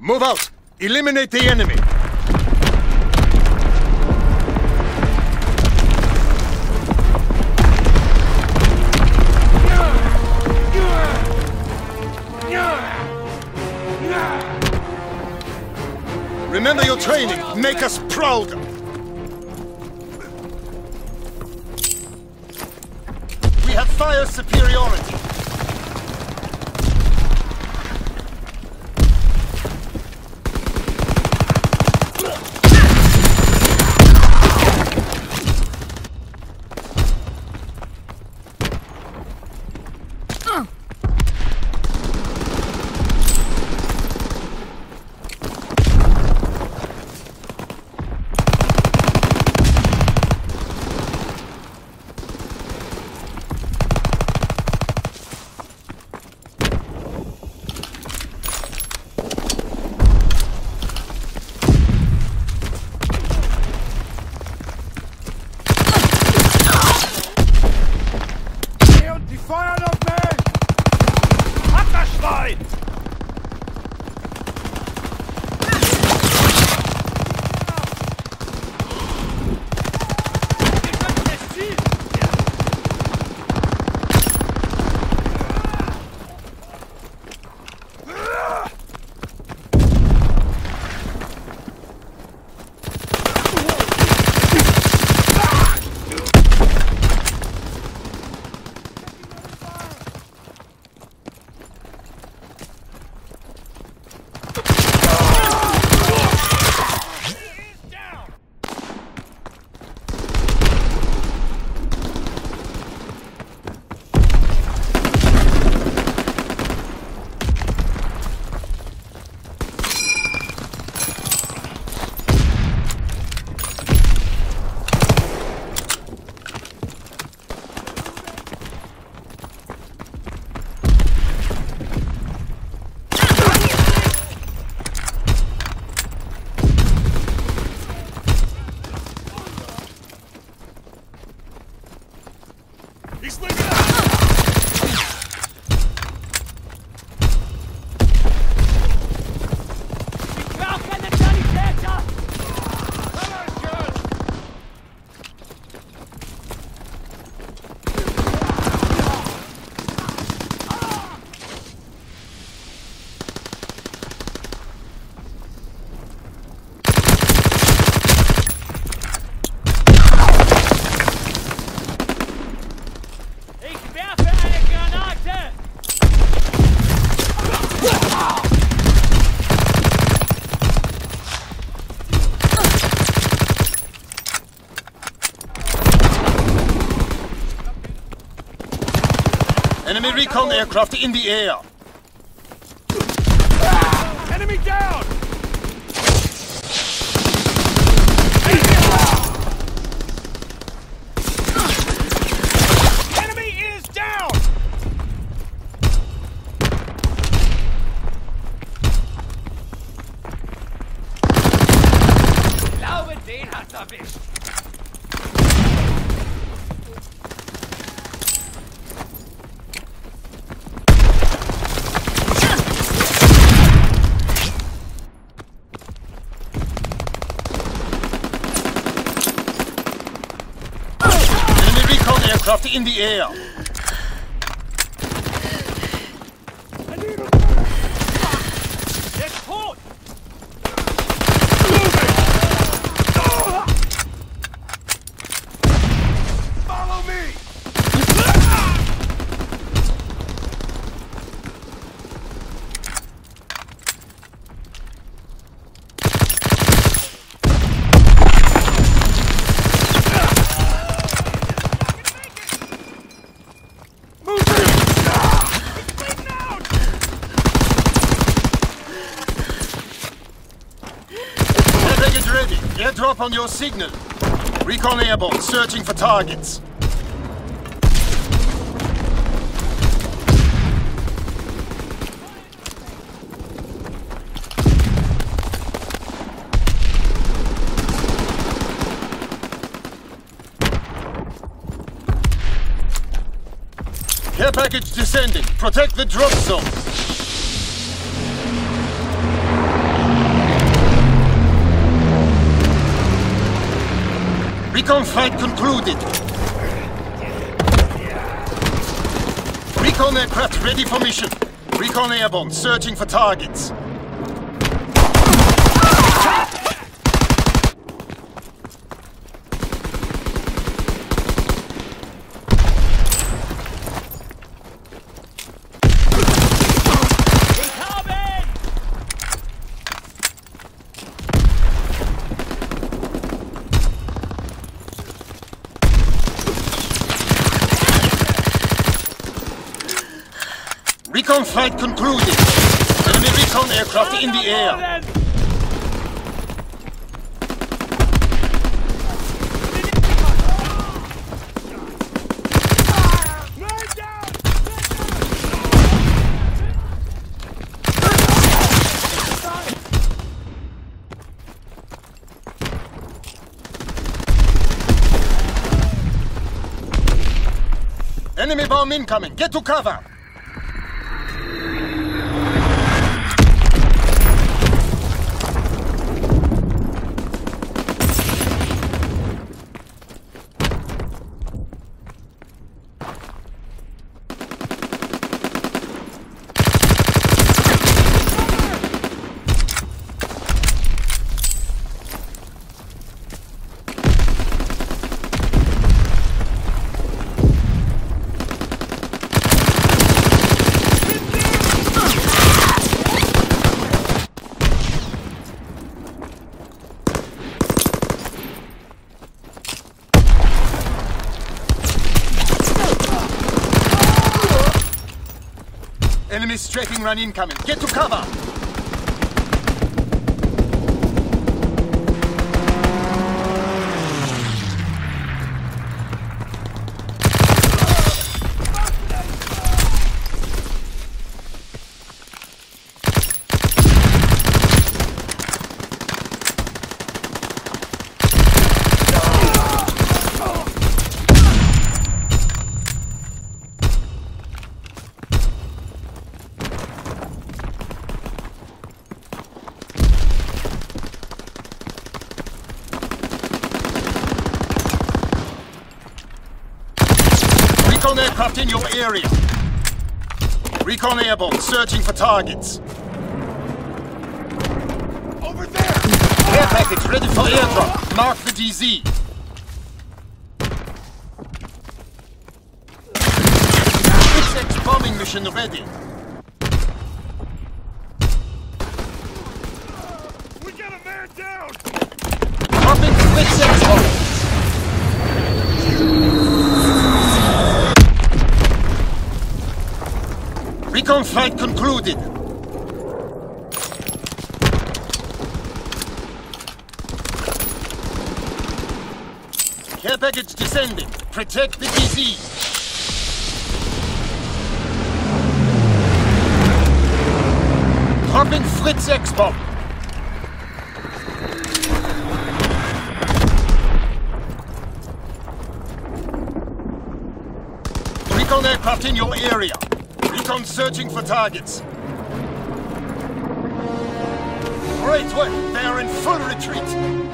Move out! Eliminate the enemy! Remember your training. Make us proud. We have fire superiority. Enemy recon aircraft in the air. Enemy down! Enemy is down! Ich glaube, den hat's erwischt. Enemy recon aircraft in the air. Package ready. Airdrop on your signal. Recon airborne, searching for targets. Care package descending. Protect the drop zone. Recon flight concluded. Recon aircraft ready for mission. Recon airborne, searching for targets. Incoming! Recon flight concluded. Enemy recon aircraft in the air. Enemy bomb incoming. Get to cover. Enemy strafing run incoming. Get to cover. Recon aircraft in your area. Recon airborne, searching for targets. Over there! Care package ready for airdrop. Mark the DZ. X bombing mission ready. We got a man down! Dropping Fritz X flight concluded. Care package descending. Protect the DZ. Dropping Fritz X-bomb. Recon aircraft in your area. Recon searching for targets. Great work. They are in full retreat.